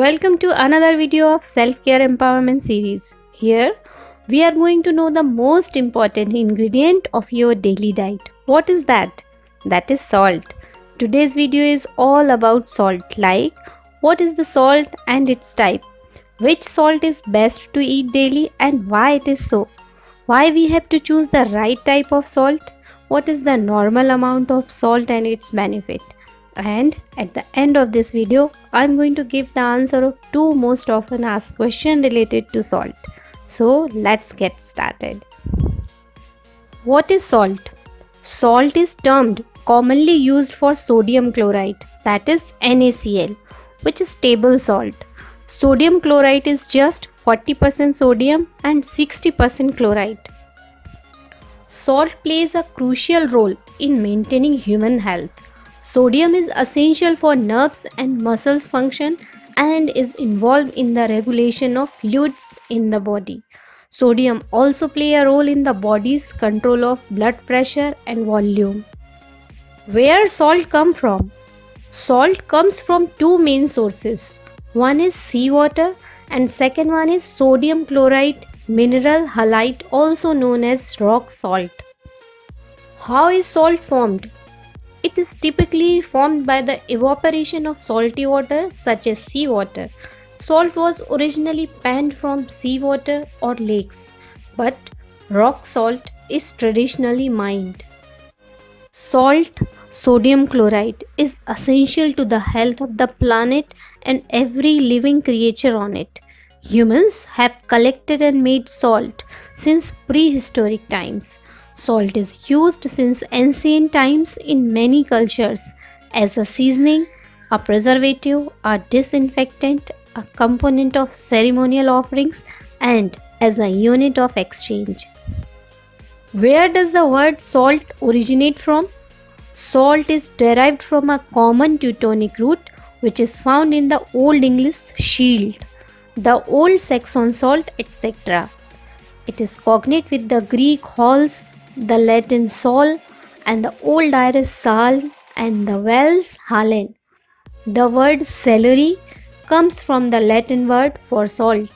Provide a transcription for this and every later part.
Welcome to another video of self-care empowerment series. Here we are going to know the most important ingredient of your daily diet. What is that? That is salt. Today's video is all about salt like what is the salt and its type, which salt is best to eat daily and why it is so, why we have to choose the right type of salt, what is the normal amount of salt and its benefit and at the end of this video i'm going to give the answer of two most often asked question related to salt. So let's get started. What is salt? Salt is termed commonly used for sodium chloride that is NaCl which is table salt. Sodium chloride is just 40% sodium and 60% chloride. Salt plays a crucial role in maintaining human health Sodium is essential for nerves and muscles function and is involved in the regulation of fluids in the body. Sodium also play a role in the body's control of blood pressure and volume. Where salt come from? Salt comes from two main sources. One is seawater and second one is sodium chloride mineral halite also known as rock salt. How is salt formed? It is typically formed by the evaporation of salty water such as seawater. Salt was originally panned from seawater or lakes, but rock salt is traditionally mined. Salt, sodium chloride, is essential to the health of the planet and every living creature on it. Humans have collected and made salt since prehistoric times. Salt is used since ancient times in many cultures as a seasoning, a preservative, a disinfectant, a component of ceremonial offerings, and as a unit of exchange. Where does the word salt originate from? Salt is derived from a common Teutonic root which is found in the Old English shield, the Old Saxon salt, etc. It is cognate with the Greek hals the Latin sol and the Old Irish sal and the Welsh halen. The word salary comes from the Latin word for salt.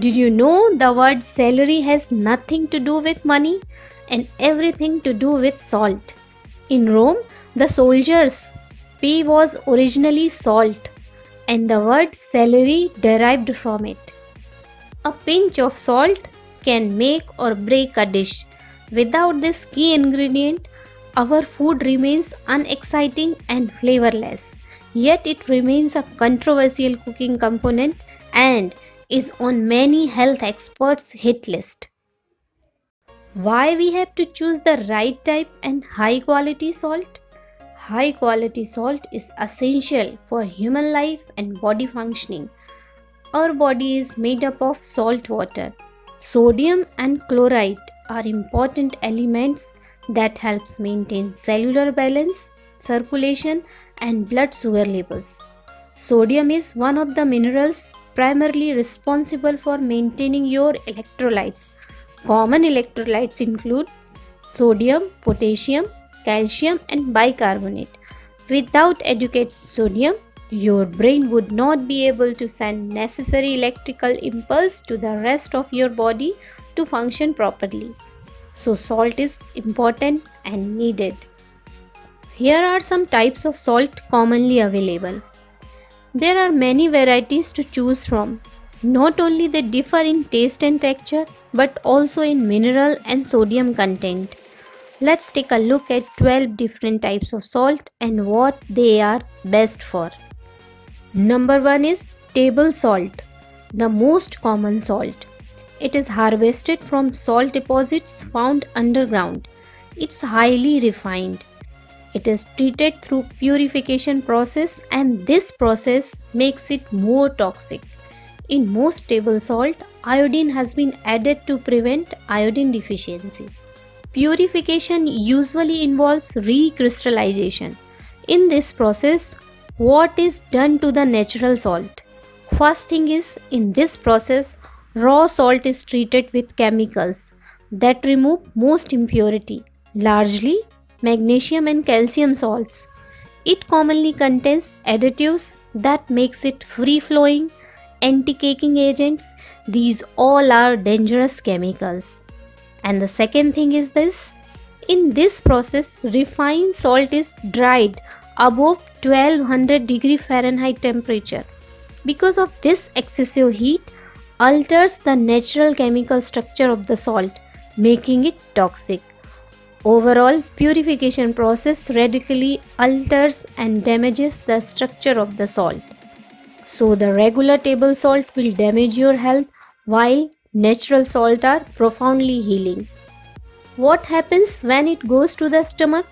Did you know the word salary has nothing to do with money and everything to do with salt? In Rome, the soldiers' pay was originally salt and the word salary derived from it. A pinch of salt can make or break a dish Without this key ingredient, our food remains unexciting and flavorless. Yet it remains a controversial cooking component and is on many health experts' hit list. Why we have to choose the right type and high quality salt? High quality salt is essential for human life and body functioning. Our body is made up of salt water. Sodium and chloride are important elements that helps maintain cellular balance, circulation and blood sugar levels. Sodium is one of the minerals primarily responsible for maintaining your electrolytes. Common electrolytes include sodium, potassium, calcium and bicarbonate. Without adequate sodium, your brain would not be able to send necessary electrical impulse to the rest of your body to function properly. So salt is important and needed. Here are some types of salt commonly available. There are many varieties to choose from. Not only they differ in taste and texture but also in mineral and sodium content. Let's take a look at 12 different types of salt and what they are best for. Number 1 is table salt, the most common salt. It is harvested from salt deposits found underground. It's highly refined. It is treated through purification process and this process makes it more toxic. In most table salt, iodine has been added to prevent iodine deficiency. Purification usually involves recrystallization. In this process, what is done to the natural salt? First thing is, in this process, Raw salt is treated with chemicals that remove most impurity, largely magnesium and calcium salts. It commonly contains additives that makes it free flowing, anti-caking agents. These all are dangerous chemicals. And the second thing is this. In this process, refined salt is dried above 1200 degree Fahrenheit temperature. Because of this excessive heat alters the natural chemical structure of the salt, making it toxic. Overall, purification process radically alters and damages the structure of the salt. So the regular table salt will damage your health while natural salt are profoundly healing. What happens when it goes to the stomach?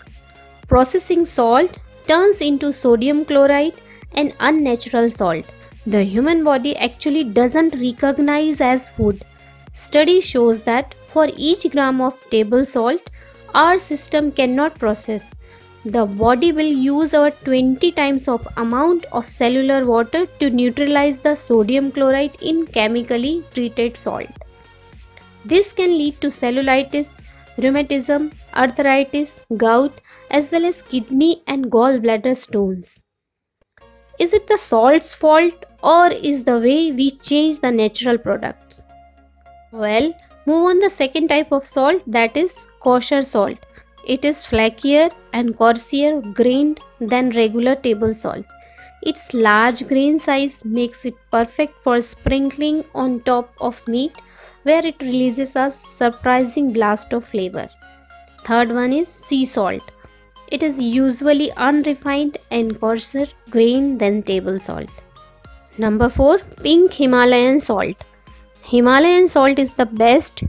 Processing salt turns into sodium chloride, an unnatural salt. The human body actually doesn't recognize as food. Study shows that for each gram of table salt, our system cannot process. The body will use our 20 times of amount of cellular water to neutralize the sodium chloride in chemically treated salt. This can lead to cellulitis, rheumatism, arthritis, gout, as well as kidney and gallbladder stones. Is it the salt's fault or is the way we change the natural products? Well, move on the second type of salt that is kosher salt. It is flakier and coarser grained than regular table salt. Its large grain size makes it perfect for sprinkling on top of meat where it releases a surprising blast of flavor. Third one is sea salt. It is usually unrefined and coarser grain than table salt. Number 4 pink Himalayan salt. Himalayan salt is the best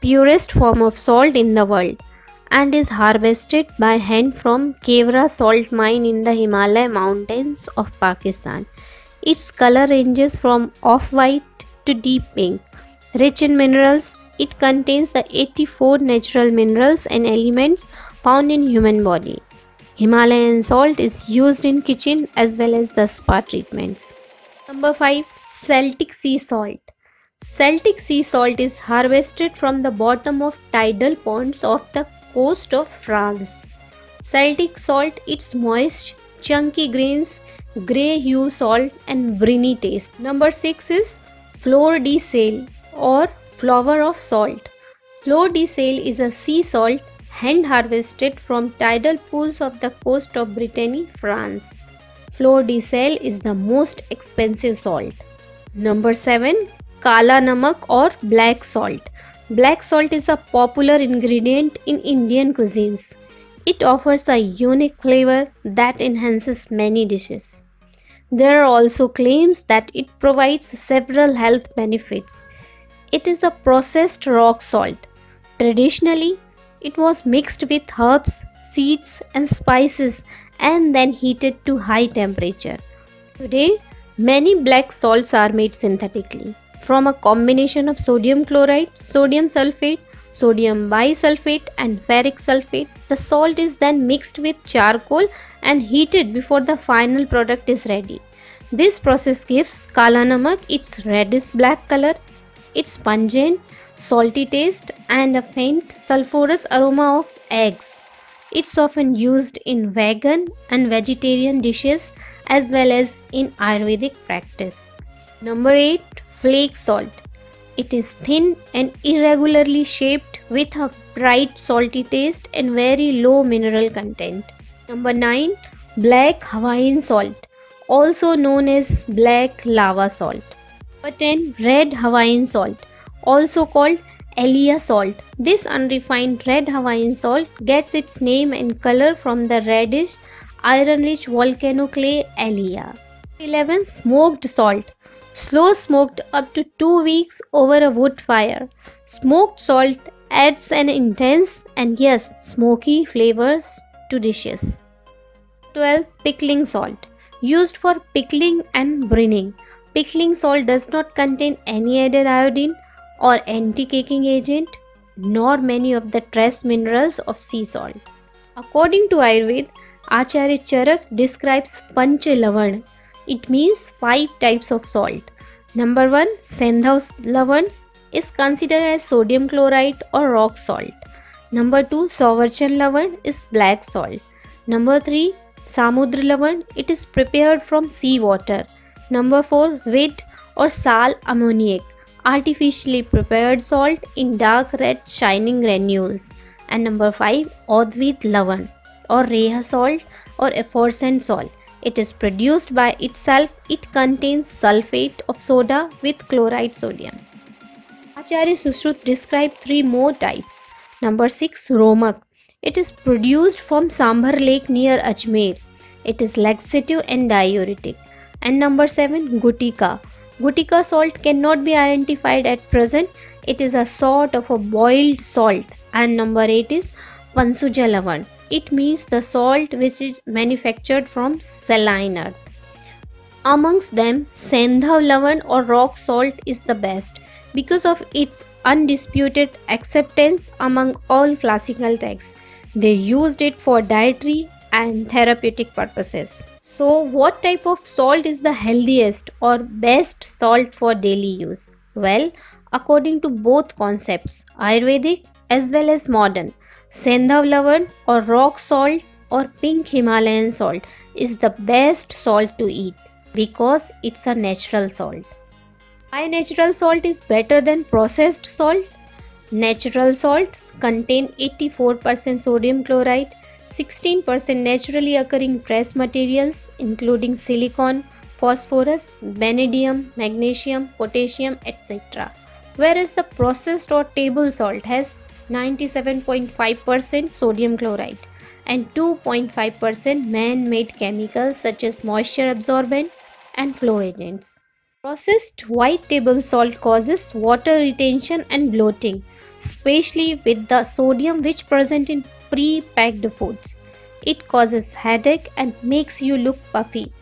purest form of salt in the world and is harvested by hand from Khewra salt mine in the Himalaya mountains of Pakistan. Its color ranges from off-white to deep pink. Rich in minerals, it contains the 84 natural minerals and elements found in human body. Himalayan salt is used in kitchen as well as the spa treatments. Number 5 Celtic sea salt Celtic sea salt is harvested from the bottom of tidal ponds off the coast of France. Celtic salt, its moist, chunky grains, grey hue salt and briny taste. Number 6 is Fleur de Sel or flower of salt. Fleur de Sel is a sea salt hand harvested from tidal pools of the coast of Brittany, France. Fleur de Sel is the most expensive salt. Number 7 Kala Namak or black salt. Black salt is a popular ingredient in Indian cuisines. It offers a unique flavor that enhances many dishes. There are also claims that it provides several health benefits. It is a processed rock salt. Traditionally, it was mixed with herbs, seeds, and spices and then heated to high temperature. Today, many black salts are made synthetically from a combination of sodium chloride, sodium sulfate, sodium bisulfate and ferric sulfate. The salt is then mixed with charcoal and heated before the final product is ready. This process gives Kala Namak its reddish black color, its pungent, salty taste and a faint sulfurous aroma of eggs. It's often used in vegan and vegetarian dishes as well as in Ayurvedic practice. Number 8 flake salt. It is thin and irregularly shaped with a bright salty taste and very low mineral content. Number 9. Black Hawaiian salt, also known as black lava salt. Number 10. Red Hawaiian salt, also called Alaea salt. This unrefined red Hawaiian salt gets its name and color from the reddish iron-rich volcano clay Alaea. 11. Smoked salt Slow smoked up to 2 weeks over a wood fire. Smoked salt adds an intense and yes, smoky flavors to dishes. 12. Pickling salt. Used for pickling and brining. Pickling salt does not contain any added iodine or anti-caking agent nor many of the trace minerals of sea salt. According to Ayurveda, Acharya Charak describes Pancha Lavan it means five types of salt. Number 1 Sendhav Lavan is considered as sodium chloride or rock salt. Number 2 Sauvarchal Lavan is black salt. Number 3 Samudra Lavan, it is prepared from sea water. Number 4. Wheat or sal ammoniac, artificially prepared salt in dark red shining granules. And number 5. Audbhid Lavan or Reha salt or aforesaid salt. It is produced by itself. It contains sulfate of soda with chloride sodium. Acharya Sushrut described three more types. Number 6. Romak. It is produced from Sambhar lake near Ajmer. It is laxative and diuretic. And number 7. Gutika. Gutika salt cannot be identified at present. It is a sort of a boiled salt. And number 8 is Pansujalavan. It means the salt which is manufactured from saline earth. Amongst them, Sendhav Lavan or rock salt is the best because of its undisputed acceptance among all classical texts. They used it for dietary and therapeutic purposes. So, what type of salt is the healthiest or best salt for daily use? Well, according to both concepts, Ayurvedic as well as modern, Sendhav Lavan or rock salt or pink Himalayan salt is the best salt to eat because it's a natural salt. Why natural salt is better than processed salt? Natural salts contain 84% sodium chloride, 16% naturally occurring trace materials including silicon, phosphorus, vanadium, magnesium, potassium, etc. Whereas the processed or table salt has 97.5% sodium chloride and 2.5% man-made chemicals such as moisture absorbent and flow agents. Processed white table salt causes water retention and bloating, especially with the sodium which present in pre-packed foods. It causes headache and makes you look puffy.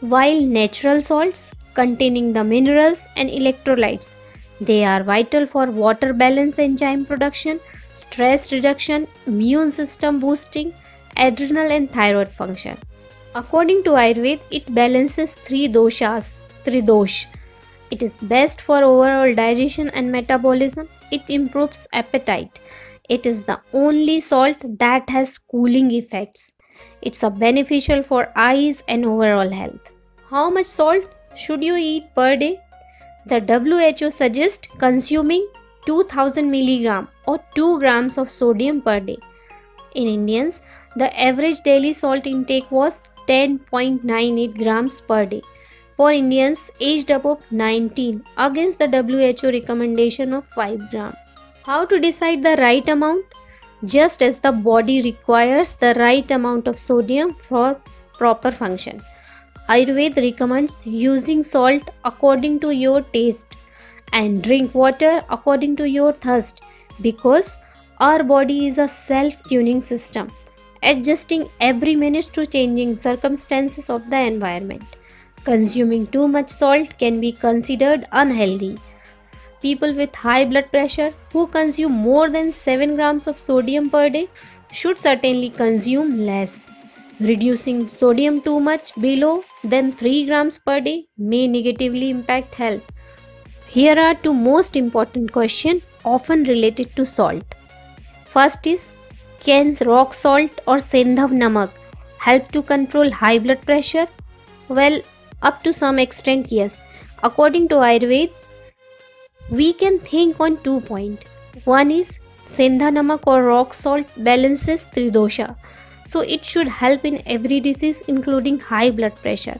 While natural salts containing the minerals and electrolytes they are vital for water balance enzyme production, stress reduction, immune system boosting, adrenal and thyroid function. According to Ayurveda, it balances three doshas, tridosh. It is best for overall digestion and metabolism. It improves appetite. It is the only salt that has cooling effects. It's a beneficial for eyes and overall health. How much salt should you eat per day? The WHO suggests consuming 2000 mg or 2 grams of sodium per day. In Indians, the average daily salt intake was 10.98 grams per day for Indians aged above 19 against the WHO recommendation of 5 gram. How to decide the right amount? Just as the body requires the right amount of sodium for proper function. Ayurveda recommends using salt according to your taste and drink water according to your thirst because our body is a self-tuning system adjusting every minute to changing circumstances of the environment. Consuming too much salt can be considered unhealthy. People with high blood pressure who consume more than 7 grams of sodium per day should certainly consume less. Reducing sodium too much below than 3 grams per day may negatively impact health. Here are two most important questions often related to salt. First is Can rock salt or Sendhav namak help to control high blood pressure? Well, up to some extent, yes. According to Ayurveda, we can think on two points. One is Sendha namak or rock salt balances Tridosha so it should help in every disease including high blood pressure.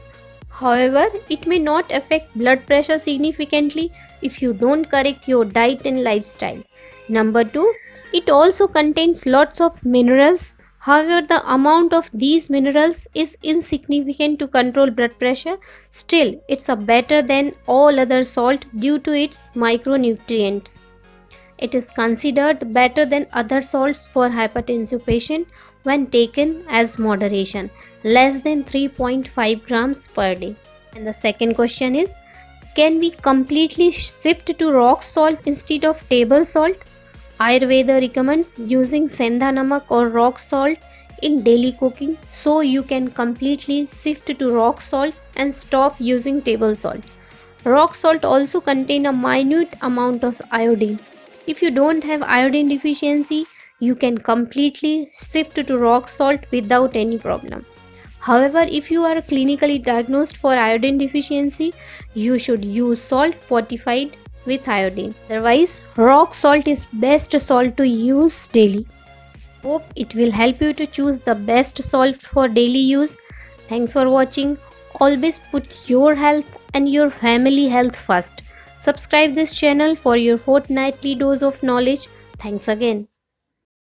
However, it may not affect blood pressure significantly if you don't correct your diet and lifestyle. Number 2, it also contains lots of minerals. However, the amount of these minerals is insignificant to control blood pressure. Still, it's a better than all other salt due to its micronutrients. It is considered better than other salts for hypertensive patient when taken as moderation less than 3.5 grams per day and the second question is can we completely shift to rock salt instead of table salt ayurveda recommends using sendha namak or rock salt in daily cooking so you can completely shift to rock salt and stop using table salt rock salt also contain a minute amount of iodine if you don't have iodine deficiency you can completely shift to rock salt without any problem. However, if you are clinically diagnosed for iodine deficiency, you should use salt fortified with iodine. Otherwise, rock salt is best salt to use daily. Hope it will help you to choose the best salt for daily use. Thanks for watching. Always put your health and your family health first. Subscribe this channel for your fortnightly dose of knowledge. Thanks again.